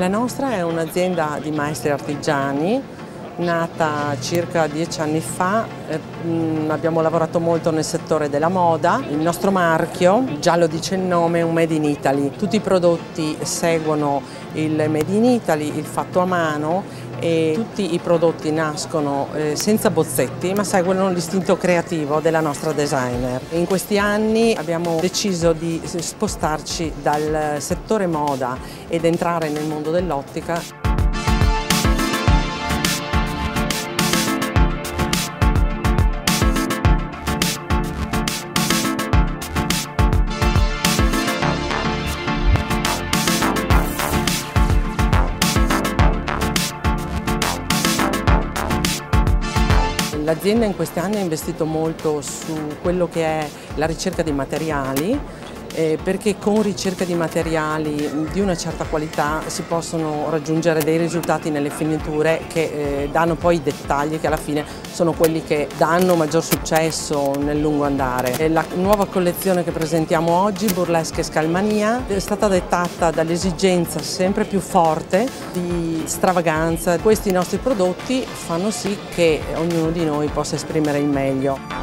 La nostra è un'azienda di maestri artigiani nata circa dieci anni fa, eh, abbiamo lavorato molto nel settore della moda, il nostro marchio, già lo dice il nome, è un Made in Italy, tutti i prodotti seguono il Made in Italy, il fatto a mano e tutti i prodotti nascono eh, senza bozzetti ma seguono l'istinto creativo della nostra designer. In questi anni abbiamo deciso di spostarci dal settore moda ed entrare nel mondo dell'ottica L'azienda in questi anni ha investito molto su quello che è la ricerca di materiali eh, perché con ricerca di materiali di una certa qualità si possono raggiungere dei risultati nelle finiture che eh, danno poi i dettagli che alla fine sono quelli che danno maggior successo nel lungo andare. E la nuova collezione che presentiamo oggi, Burlesque Scalmania, è stata dettata dall'esigenza sempre più forte di stravaganza. Questi nostri prodotti fanno sì che ognuno di noi possa esprimere il meglio.